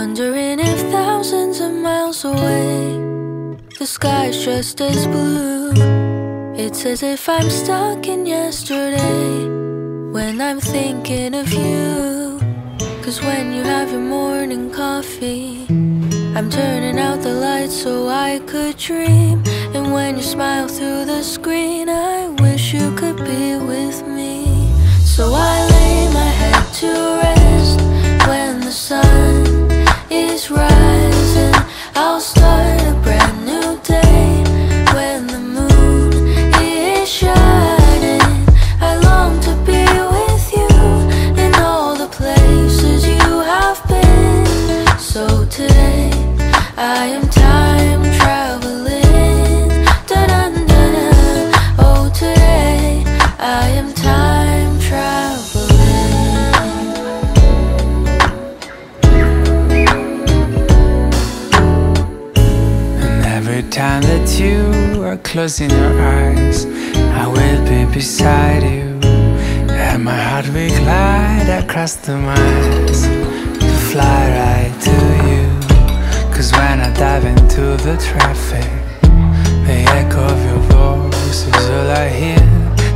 Wondering if thousands of miles away The sky's just as blue. It's as if I'm stuck in yesterday When I'm thinking of you. Cause when you have your morning coffee I'm turning out the lights so I could dream. And when you smile through the screen I I am time traveling. Dun dun dun Oh today I am time traveling. And every time that you are closing your eyes, I will be beside you. And my heart will glide across the miles. To fly right dive into the traffic, the echo of your voice is all I hear.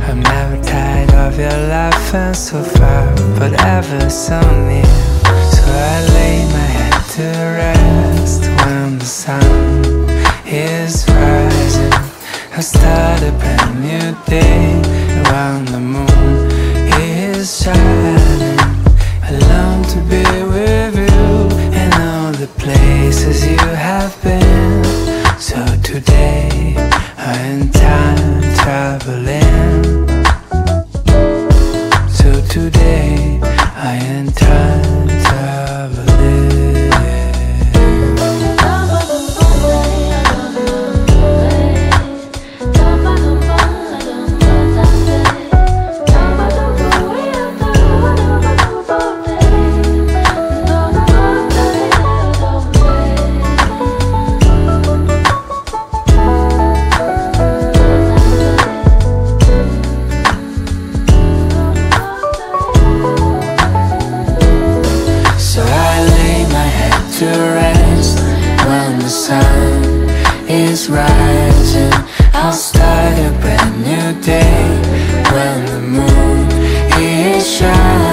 I'm never tired of your laughing so far, but ever so near. So I lay my head to rest when the sun is rising. I start a brand new day around the moon is shining. I long to be the places you have been. when the sun is rising I'll start a brand new day. When the moon is shining